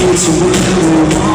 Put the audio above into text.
It's a wonderful.